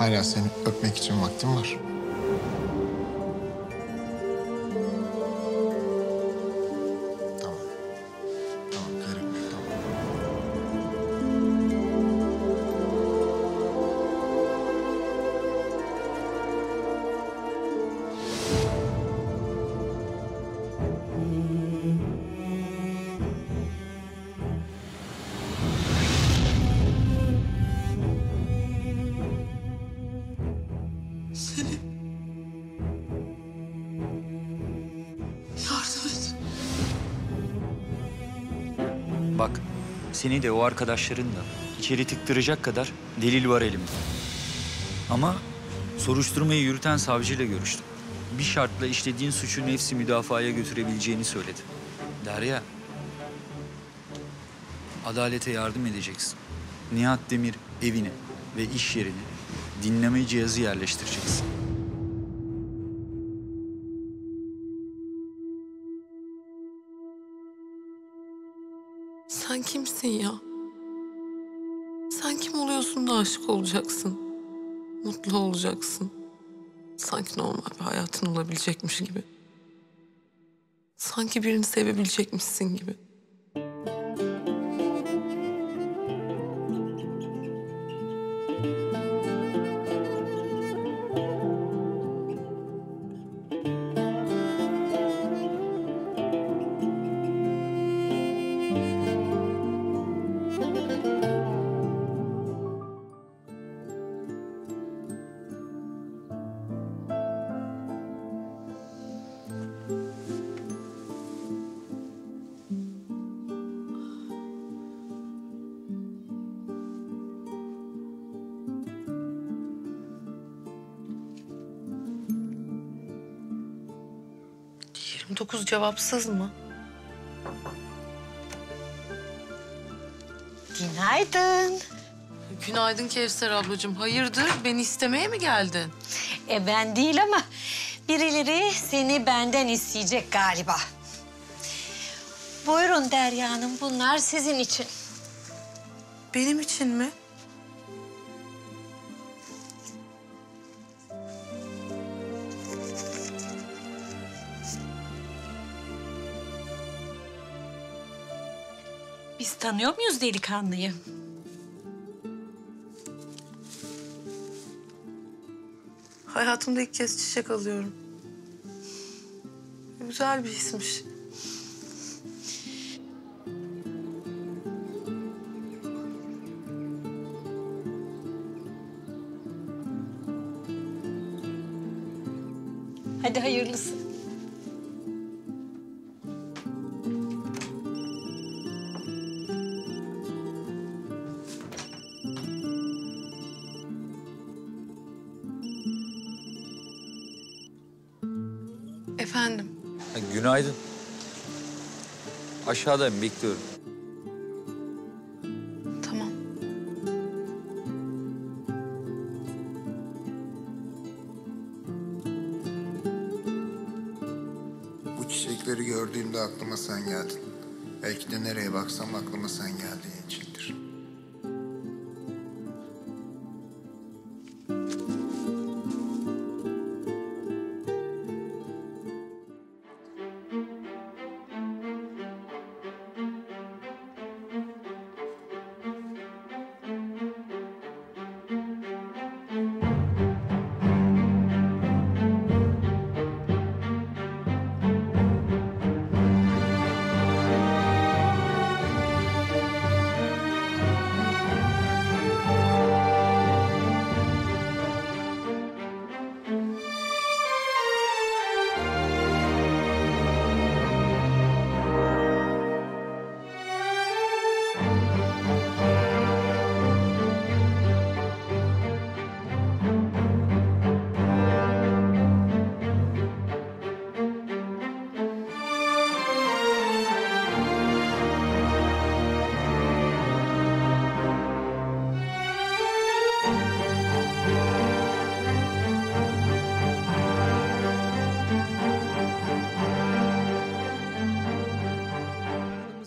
Hala seni öpmek için vaktim var. Bak seni de o arkadaşların da içeri tıktıracak kadar delil var elimde. Ama soruşturmayı yürüten savcıyla görüştüm. Bir şartla işlediğin suçu nefsi müdafaya götürebileceğini söyledi. Derya, adalete yardım edeceksin. Nihat Demir evine ve iş yerine dinleme cihazı yerleştireceksin. Sen kimsin ya? Sen kim oluyorsun da aşık olacaksın? Mutlu olacaksın. Sanki normal bir hayatın olabilecekmiş gibi. Sanki birini sevebilecekmişsin gibi. Yirmi dokuz cevapsız mı? Günaydın. Günaydın Kevser ablacığım. Hayırdır? Beni istemeye mi geldin? E ben değil ama birileri seni benden isteyecek galiba. Buyurun Derya Hanım bunlar sizin için. Benim için mi? Biz tanıyor muyuz delikanlıyı? Hayatımda ilk kez çiçek alıyorum. Güzel bir hismiş. Hadi hayırlısı. Efendim, Ha, günaydın. Aşağıdayım bekliyorum. tamam. Bu çiçekleri gördüğümde aklıma sen geldin. Belki de nereye baksam aklıma sen geldiğin içindir.